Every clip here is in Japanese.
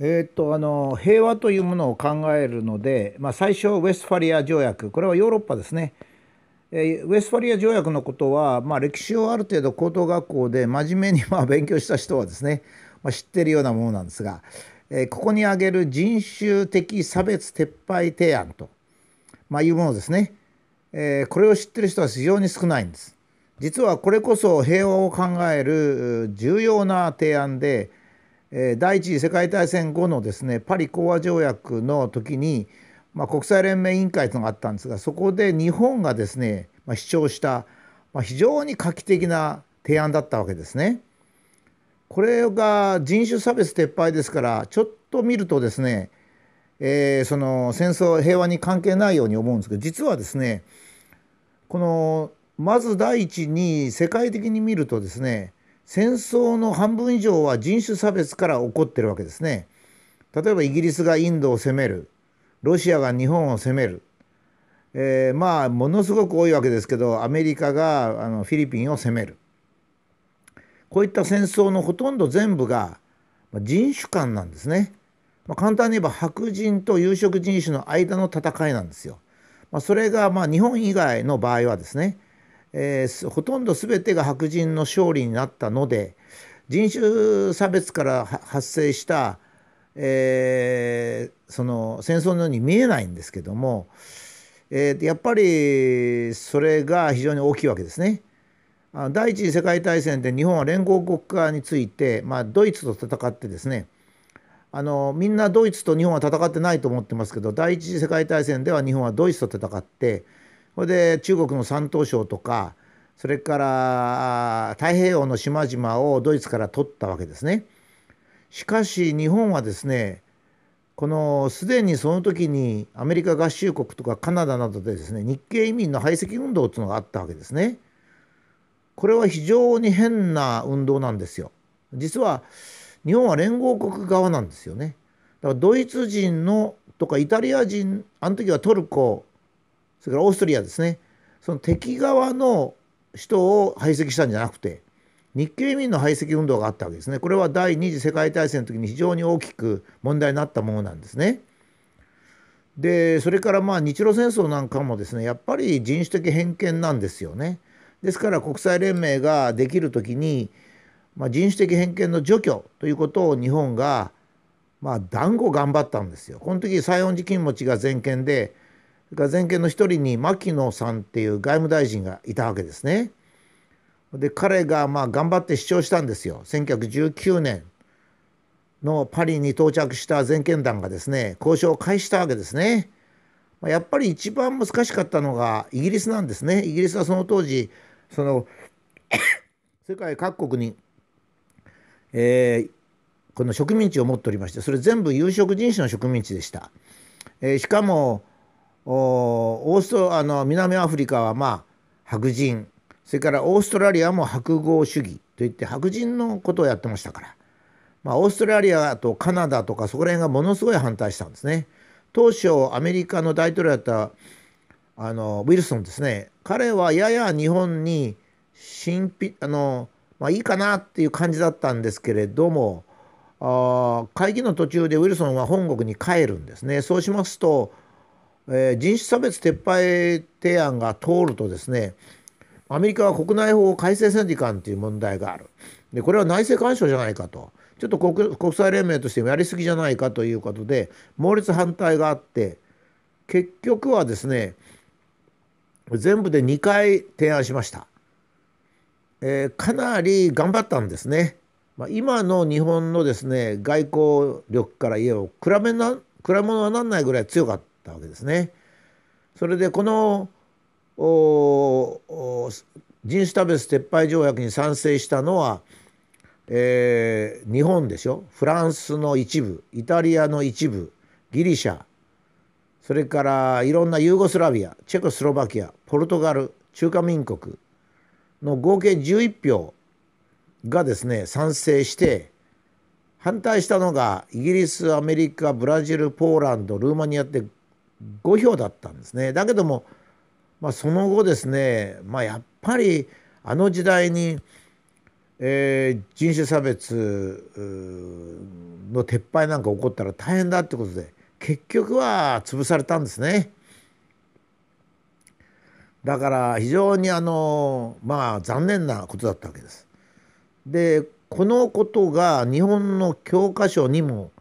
えー、っとあの平和というものを考えるので、まあ、最初ウェスファリア条約。これはヨーロッパですね、えー、ウェスファリア条約のことは、まあ、歴史をある程度高等学校で真面目にまあ勉強した人はですね、まあ、知ってるようなものなんですが、えー、ここに挙げる人種的差別撤廃提案と、まあ、いうものですね、えこれを知ってる人は非常に少ないんです。実はこれこそ平和を考える重要な提案で第一次世界大戦後のですねパリ講和条約の時に、まあ、国際連盟委員会というのがあったんですがそこで日本がですね、まあ、主張した、まあ、非常に画期的な提案だったわけですね。これが人種差別撤廃ですからちょっと見るとですね、えー、その戦争平和に関係ないように思うんですけど実はですねこのまず第一に世界的に見るとですね戦争の半分以上は人種差別から起こってるわけですね。例えばイギリスがインドを攻めるロシアが日本を攻める、えー、まあものすごく多いわけですけどアメリカがあのフィリピンを攻めるこういった戦争のほとんど全部が人種間なんですね。まあ、簡単に言えば白人と有色人種の間の戦いなんですよ。まあ、それがまあ日本以外の場合はですねえー、ほとんど全てが白人の勝利になったので人種差別から発生した、えー、その戦争のように見えないんですけども、えー、やっぱりそれが非常に大きいわけですね。第一次世界大戦で日本は連合国家について、まあ、ドイツと戦ってですねあのみんなドイツと日本は戦ってないと思ってますけど第一次世界大戦では日本はドイツと戦ってそれで中国の山東省とかそれから太平洋の島々をドイツから取ったわけですね。しかし日本はですねこのすでにその時にアメリカ合衆国とかカナダなどでですね日系移民の排斥運動というのがあったわけですね。これは非常に変な運動なんですよ。実は日本は連合国側なんですよね。だからドイツ人のとかイタリア人あの時はトルコそれからオーストリアですねその敵側の人を排斥したんじゃなくて日系移民の排斥運動があったわけですねこれは第二次世界大戦の時に非常に大きく問題になったものなんですね。でそれからまあ日露戦争なんかもですねやっぱり人種的偏見なんですよね。ですから国際連盟ができる時に、まあ、人種的偏見の除去ということを日本がまあ断固頑張ったんですよ。この時西園寺金持ちが全権でが全権の一人に牧野さんっていう外務大臣がいたわけですね。で彼がまあ頑張って主張したんですよ。1919年のパリに到着した全権団がですね交渉を開始したわけですね。やっぱり一番難しかったのがイギリスなんですね。イギリスはその当時その 世界各国に、えー、この植民地を持っておりましてそれ全部有色人種の植民地でした。えー、しかもオーストあの南アフリカはまあ白人それからオーストラリアも白豪主義といって白人のことをやってましたから、まあ、オーストラリアとカナダとかそこら辺がものすごい反対したんですね。当初アメリカの大統領だったあのウィルソンですね彼はやや日本に神秘あの、まあ、いいかなっていう感じだったんですけれどもあ会議の途中でウィルソンは本国に帰るんですね。そうしますとえー、人種差別撤廃提案が通るとですねアメリカは国内法改正せんといかんという問題がある。でこれは内政干渉じゃないかと。ちょっと国際連盟としてもやりすぎじゃないかということで猛烈反対があって結局はですね全部で2回提案しました、えー、かなり頑張ったんですね、まあ、今の日本のですね外交力から言えば比べな比べ物はなんないぐらい強かった。ったわけですね。それでこの人種差別撤廃条約に賛成したのは、えー、日本でしょ？フランスの一部イタリアの一部ギリシャそれからいろんなユーゴスラビアチェコスロバキアポルトガル中華民国の合計11票がですね賛成して反対したのがイギリスアメリカブラジルポーランドルーマニアって5票だったんですね。だけども、まあ、その後ですね、まあ、やっぱりあの時代にえー、人種差別の撤廃なんか起こったら大変だってことで結局は潰されたんですね。だから非常にあのまあ残念なことだったわけです。でこのことが日本の教科書にも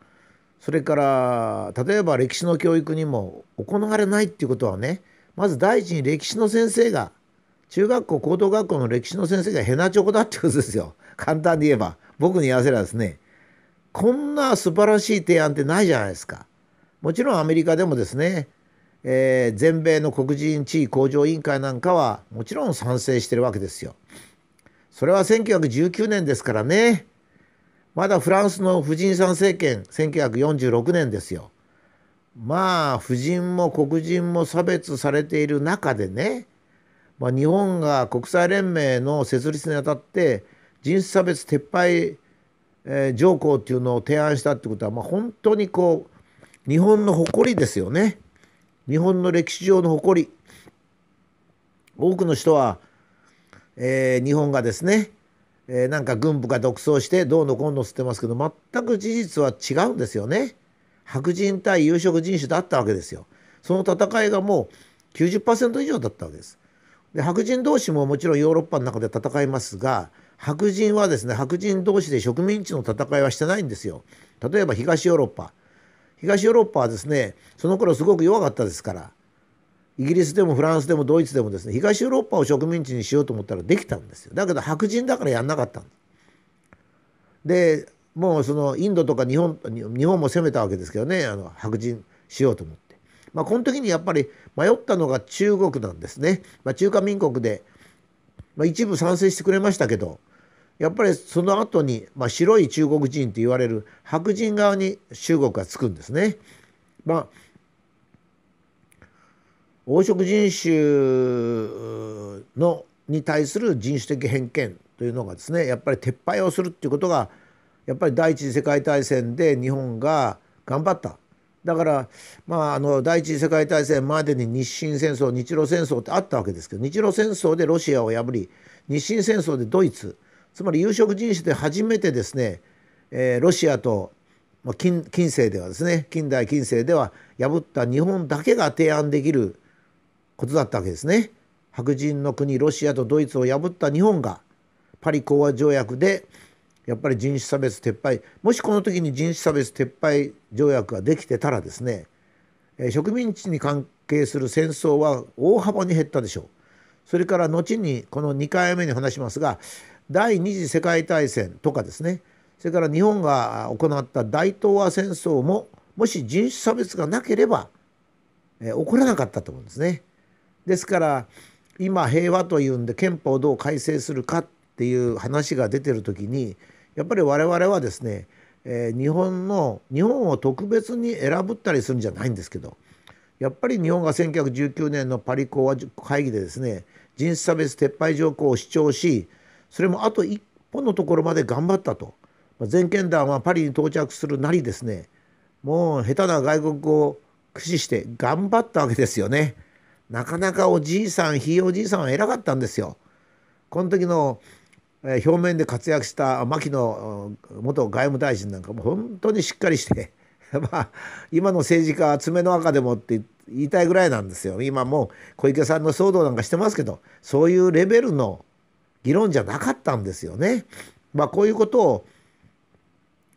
それから例えば歴史の教育にも行われないっていうことはねまず第一に歴史の先生が中学校高等学校の歴史の先生がヘナチョコだってことですよ。簡単に言えば。僕に言わせればですね。こんな素晴らしい提案ってないじゃないですか。もちろんアメリカでもですね、えー、全米の黒人地位向上委員会なんかはもちろん賛成してるわけですよ。それは1919年ですからね。まだフランスの婦人参政権1946年ですよ。まあ婦人も黒人も差別されている中でねまあ、日本が国際連盟の設立にあたって人種差別撤廃、えー、条項っていうのを提案したってことは、まあ、本当にこう日本の誇りですよね。日本の歴史上の誇り。多くの人は、えー、日本がですね、えー、なんか軍部が独走してどうのこうのつってますけど全く事実は違うんですよね。白人対有色人種だったわけですよ。その戦いがもう90%以上だったわけです。で白人同士ももちろんヨーロッパの中で戦いますが白人はですね白人同士で植民地の戦いはしてないんですよ。例えば東ヨーロッパ。東ヨーロッパはですねその頃すごく弱かったですから。イギリスでもフランスでもドイツでもですね東ヨーロッパを植民地にしようと思ったらできたんですよだけど白人だからやんなかったんででもうそのインドとか日本日本も攻めたわけですけどねあの白人しようと思って。まあ、この時にやっぱり迷ったのが中国なんですね。まあ、中華民国で、まあ、一部賛成してくれましたけどやっぱりその後に、まあ、白い中国人と言われる白人側に中国がつくんですね。まあ黄色人種のに対する人種的偏見というのがですねやっぱり撤廃をするっていうことがやっぱり第一次世界大戦で日本が頑張った。だから、まあ、あの第一次世界大戦までに日清戦争日露戦争ってあったわけですけど日露戦争でロシアを破り日清戦争でドイツつまり有色人種で初めてですね、えー、ロシアと近近世ではですね近代近世では破った日本だけが提案できることだったわけですね。白人の国ロシアとドイツを破った日本がパリ講和条約でやっぱり人種差別撤廃もしこの時に人種差別撤廃条約ができてたらですね植民地に関係する戦争は大幅に減ったでしょう。それから後にこの2回目に話しますが第二次世界大戦とかですねそれから日本が行った大東亜戦争ももし人種差別がなければ、起こらなかったと思うんですね。ですから今平和というんで憲法をどう改正するかっていう話が出てる時にやっぱり我々はですね、えー、日本の日本を特別に選ぶったりするんじゃないんですけどやっぱり日本が1919年のパリ講和会議でですね人種差別撤廃条項を主張しそれもあと一歩のところまで頑張ったと全権団はパリに到着するなりですねもう下手な外国語を駆使して頑張ったわけですよね。なかなかおじいさんひいおじいさんは偉かったんですよ。この時の表面で活躍した牧野元外務大臣なんかも本当にしっかりして まあ今の政治家は爪の赤でもって言いたいぐらいなんですよ今もう小池さんの騒動なんかしてますけどそういうレベルの議論じゃなかったんですよね。まあ、こういうことを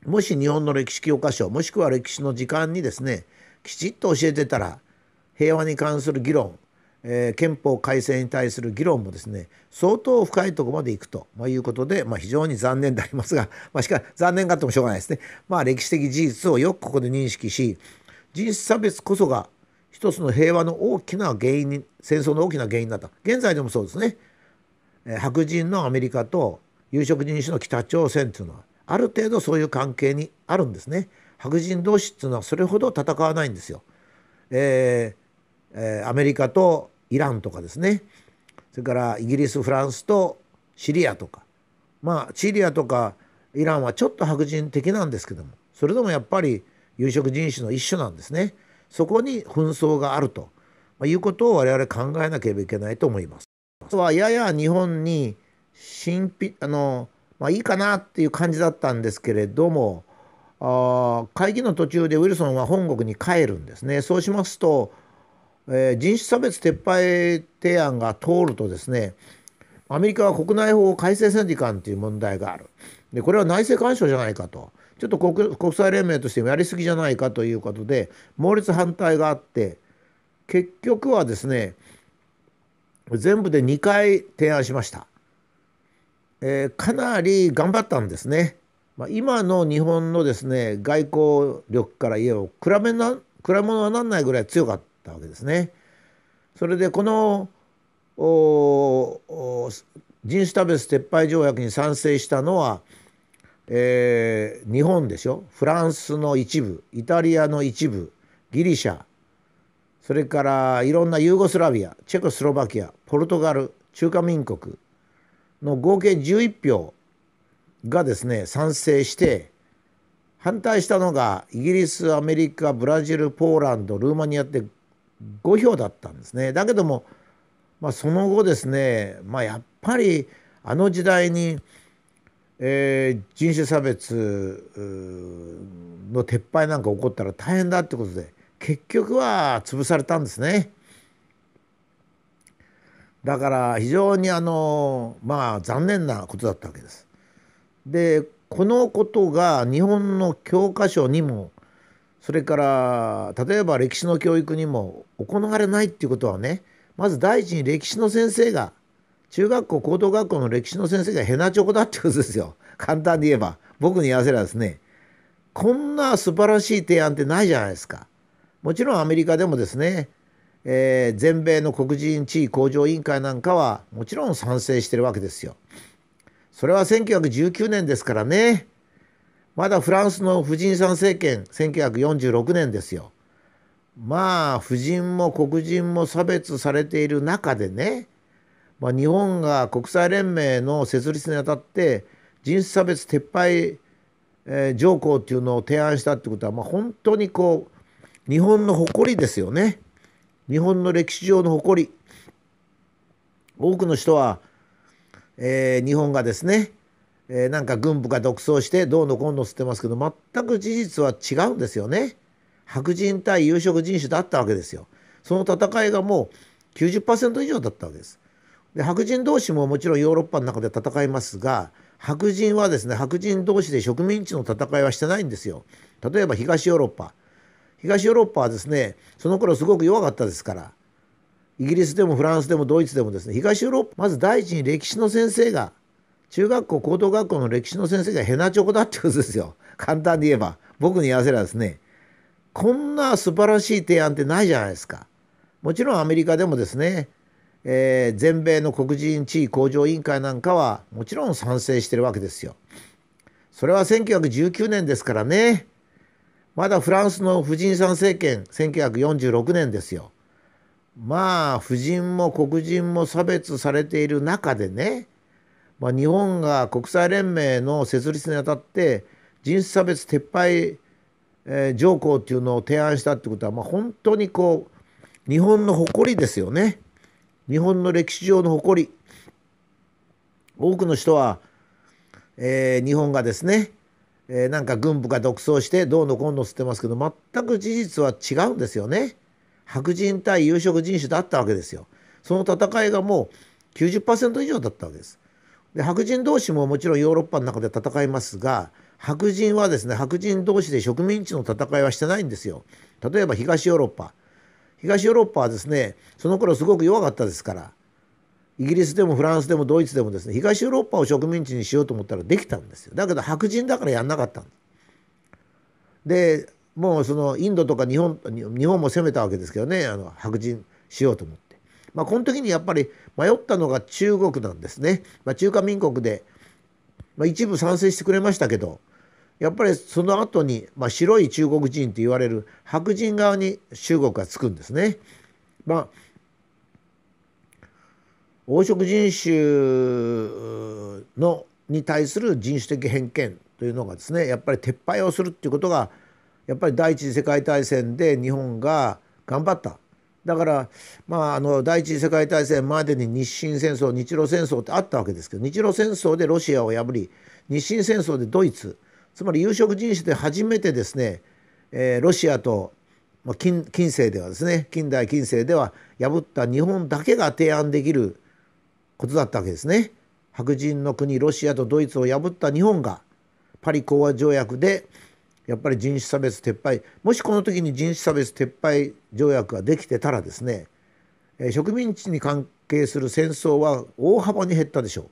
もし日本の歴史教科書もしくは歴史の時間にですねきちっと教えてたら平和に関する議論えー、憲法改正に対する議論もですね相当深いところまでいくと、まあ、いうことで、まあ、非常に残念でありますが、まあ、しかし残念があってもしょうがないですね、まあ、歴史的事実をよくここで認識し人種差別こそが一つの平和の大きな原因に戦争の大きな原因だった。現在でもそうですね、えー、白人のアメリカと有色人種の北朝鮮というのはある程度そういう関係にあるんですね。白人同士っていうのはそれほど戦わないんですよ。えーえー、アメリカとイランとかですねそれからイギリスフランスとシリアとかまあシリアとかイランはちょっと白人的なんですけどもそれでもやっぱり有色人種の一種なんですねそこに紛争があると、まあ、いうことを我々考えなければいけないと思います。あとはやや日本に神秘あのまあいいかなっていう感じだったんですけれどもあ会議の途中でウィルソンは本国に帰るんですね。そうしますと、えー、人種差別撤廃提案が通るとですねアメリカは国内法改正戦時間という問題がある。でこれは内政干渉じゃないかとちょっと国際連盟としてもやりすぎじゃないかということで猛烈反対があって結局はですね全部で2回提案しました。えー、かなり頑張ったんですね。まあ、今の日本のですね外交力から言えば比べな比べ物はなんないぐらい強かったわけですね。それでこの人種差別撤廃条約に賛成したのは、えー、日本でしょ？フランスの一部イタリアの一部ギリシャそれからいろんなユーゴスラビアチェコスロバキアポルトガル中華民国の合計11票がですね賛成して反対したのがイギリスアメリカブラジルポーランドルーマニアって5票だったんですね。だけども、まあ、その後ですね、まあ、やっぱりあの時代に、えー、人種差別の撤廃なんか起こったら大変だってことで結局は潰されたんですね。だから非常にあのまあ残念なことだったわけです。でこのことが日本の教科書にもそれから例えば歴史の教育にも行われないっていうことはねまず第一に歴史の先生が中学校高等学校の歴史の先生がヘナチョコだってことですよ簡単に言えば僕に言わせればですねこんな素晴らしい提案ってないじゃないですか。もちろんアメリカでもですね、えー、全米の黒人地位向上委員会なんかはもちろん賛成してるわけですよ。それは1919年ですからね。まだフランスの婦人参政権1946年ですよ。まあ婦人も黒人も差別されている中でね、まあ、日本が国際連盟の設立にあたって人種差別撤廃、えー、条項っていうのを提案したってことは、まあ、本当にこう日本の誇りですよね。日本の歴史上の誇り。多くの人はえー、日本がですね、えー、なんか軍部が独走してどうのこうのつってますけど全く事実は違うんですよね。白人対有色人種だったわけですよ。その戦いがもう90%以上だったわけです。で白人同士ももちろんヨーロッパの中で戦いますが白人はですね白人同士で植民地の戦いはしてないんですよ。例えば東ヨーロッパ東ヨーロッパはですねその頃すごく弱かったですからイギリスでもフランスでもドイツでもですね東ヨーロッパまず第一に歴史の先生が中学校高等学校の歴史の先生がヘナチョコだってことですよ。簡単に言えば。僕に言わせればですね。こんな素晴らしい提案ってないじゃないですか。もちろんアメリカでもですね、えー、全米の黒人地位向上委員会なんかはもちろん賛成してるわけですよ。それは1919年ですからね。まだフランスの婦人参政権1946年ですよ。まあ婦人も黒人も差別されている中でね、まあ、日本が国際連盟の設立にあたって人種差別撤廃、えー、条項っていうのを提案したってことは、まあ、本当にこう日本の誇りですよね日本の歴史上の誇り多くの人は、えー、日本がですね、えー、なんか軍部が独走してどうのこうのつってますけど全く事実は違うんですよね。白人対有色人種だったわけですよ。その戦いがもう90%以上だったわけです。で白人同士ももちろんヨーロッパの中で戦いますが白人はですね白人同士で植民地の戦いはしてないんですよ。例えば東ヨーロッパ。東ヨーロッパはですねその頃すごく弱かったですからイギリスでもフランスでもドイツでもですね東ヨーロッパを植民地にしようと思ったらできたんですよ。だけど白人だからやんなかったんでもうそのインドとか日本日本も攻めたわけですけどねあの白人しようと思って、まあ、この時にやっぱり迷ったのが中国なんですね、まあ、中華民国で、まあ、一部賛成してくれましたけどやっぱりその後に、まあ、白い中国人と言われる白人側に中国がつくんですね。まあ黄色人種のに対する人種的偏見というのがですねやっぱり撤廃をするっていうことがやっぱり第一次世界大戦で日本が頑張っただから、まあ、あの第一次世界大戦までに日清戦争日露戦争ってあったわけですけど日露戦争でロシアを破り日清戦争でドイツつまり有色人種で初めてですね、えー、ロシアと、まあ、近近世ではですね近代近世では破った日本だけが提案できることだったわけですね。白人の国ロシアとドイツを破った日本がパリ講和条約でやっぱり人種差別撤廃もしこの時に人種差別撤廃条約ができてたらですね植民地に関係する戦争は大幅に減ったでしょう。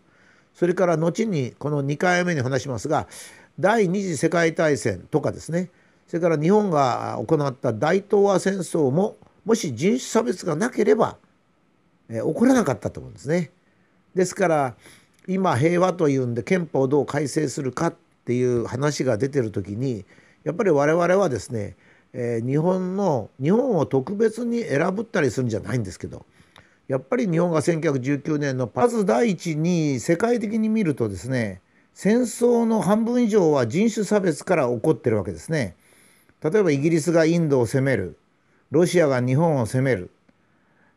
それから後にこの2回目に話しますが第二次世界大戦とかですねそれから日本が行った大東亜戦争ももし人種差別がなければ、え起こらなかったと思うんですね。ですから今平和というんで憲法をどう改正するかっていう話が出てる時にやっぱり我々はですね、えー、日本の日本を特別に選ぶったりするんじゃないんですけどやっぱり日本が1919年のまず第一に世界的に見るとですね戦争の半分以上は人種差別から起こってるわけですね。例えばイギリスがインドを攻めるロシアが日本を攻める、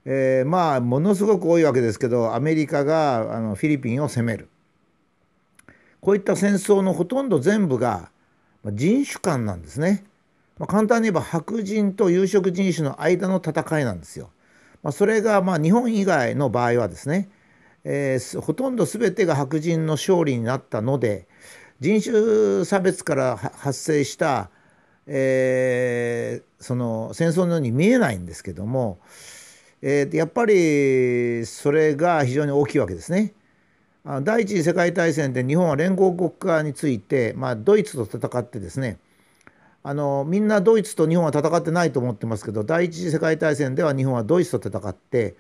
えー、まあものすごく多いわけですけどアメリカがあのフィリピンを攻めるこういった戦争のほとんど全部が人種間なんですね。まあ、簡単に言えば白人と有色人種の間の戦いなんですよ。まあ、それがま日本以外の場合はですね、えー、ほとんど全てが白人の勝利になったので人種差別から発生した、えー、その戦争のように見えないんですけども、えー、やっぱりそれが非常に大きいわけですね。第一次世界大戦で日本は連合国家について、まあ、ドイツと戦ってですねあのみんなドイツと日本は戦ってないと思ってますけど第一次世界大戦では日本はドイツと戦って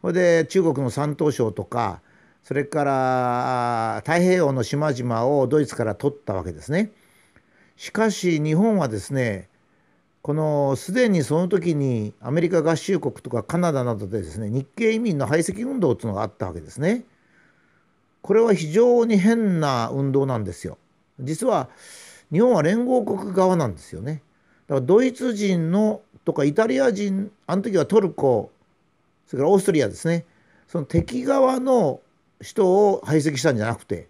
それで中国の山東省とかそれから太平洋の島々をドイツから取ったわけですね。しかし日本はですねこのすでにその時にアメリカ合衆国とかカナダなどでですね日系移民の排斥運動というのがあったわけですね。これは非常に変な運動なんですよ。実は日本は連合国側なんですよね。だからドイツ人のとかイタリア人あの時はトルコそれからオーストリアですねその敵側の人を排斥したんじゃなくて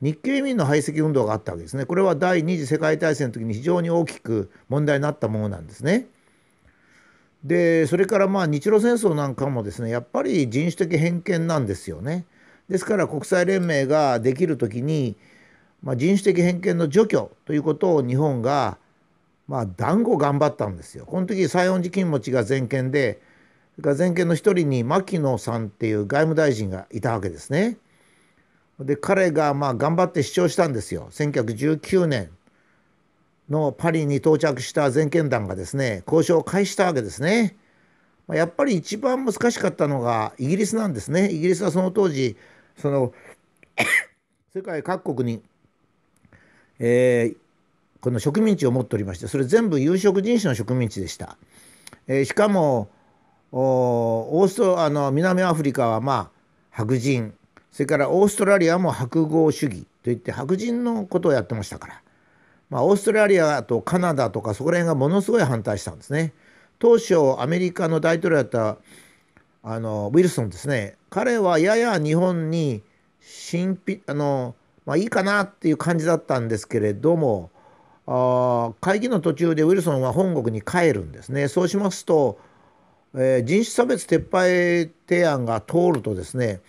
日系移民の排斥運動があったわけですね。これは第二次世界大戦の時に非常に大きく問題になったものなんですね。でそれからまあ日露戦争なんかもですねやっぱり人種的偏見なんですよね。ですから国際連盟ができる時に、まあ、人種的偏見の除去ということを日本がまあ断固頑張ったんですよ。この時西園寺金持ちが全権で全権の一人に牧野さんっていう外務大臣がいたわけですね。で彼がまあ頑張って主張したんですよ。1919年のパリに到着した全権団がですね交渉を開始したわけですね。やっぱり一番難しかったのがイギリスなんですね。イギリスはその当時その 世界各国に、えー、この植民地を持っておりましてそれ全部有色人種の植民地でした。えー、しかもオーストあの南アフリカはまあ白人それからオーストラリアも白豪主義といって白人のことをやってましたから、まあ、オーストラリアとカナダとかそこら辺がものすごい反対したんですね。当初アメリカの大統領だったあのウィルソンですね。彼はやや日本に神秘あの、まあ、いいかなっていう感じだったんですけれどもあ会議の途中でウィルソンは本国に帰るんですね。そうしますと、えー、人種差別撤廃提案が通るとですね